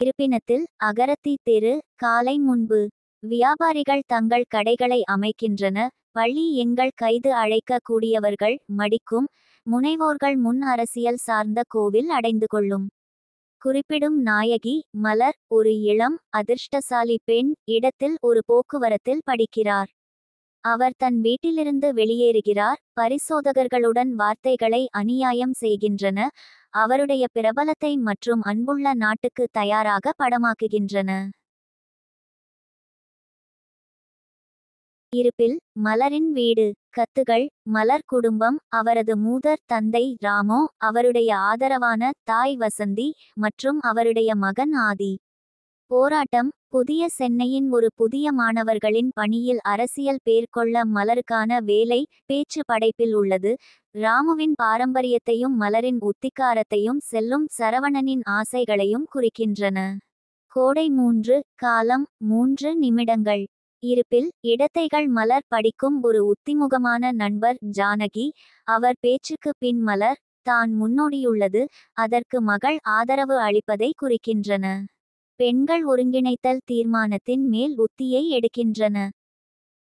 இருப்பினத்தில் அகரத்தி தெரு காலை முன்பு. வியாபாரிகள் தங்கள் கடைகளை அமைக்கின்றன. பள்ளி எங்கள் கைது அழைக்க கூடியவர்கள் மடிக்கும். முனைவோர்கள் முன் அரசியல் சார்ந்த கோவில் அடைந்து கொள்ளும். குறிப்பிடும் நாயகி மலர் ஒரு இளம் அதிர்ஷ்டசாலி பெண் இடத்தில் ஒரு போக்குவரத்தில் படிக்கிறார். அவர் தன் வீட்டிலிருந்து வெளியேறுகிறார். பரிசோதகர்களுடன் வார்த்தைகளை அநியாயம் செய்கின்றன. அவருடைய பிரபலத்தை மற்றும் அன்புள்ள நாட்டுக்கு தயாராக படமாக்குகின்றன. இருப்பில் மலரின் வீடு கத்துகள் மலர் குடும்பம் அவரது மூதர் தந்தை ராமோ அவருடைய ஆதரவான தாய் வசந்தி மற்றும் அவருடைய மகன் ஆதி. போராட்டம் புதிய சென்னையின் ஒரு புதிய மாணவர்களின் பணியில் அரசியல் பேர்கொள்ள மலருக்கான வேலை பேச்சு படைப்பில் உள்ளது. ராமுவின் பாரம்பரியத்தையும் மலரின் உத்திக்காரத்தையும் செல்லும் சரவணனின் ஆசைகளையும் குறிக்கின்றன. கோடை மூன்று காலம் மூன்று நிமிடங்கள். இருப்பில் இடத்தைகள் மலர் படிக்கும் ஒரு உத்திமுகமான நண்பர் ஜானகி. அவர் பேச்சுக்கு பின் மலர் தான் முன்னோடியுள்ளது அதற்கு மகள் ஆதரவு அளிப்பதை குறிக்கின்றன. பெண்கள் ஒருங்கிணைத்தல் தீர்மானத்தின் மேல் உத்தியை எடுக்கின்றன.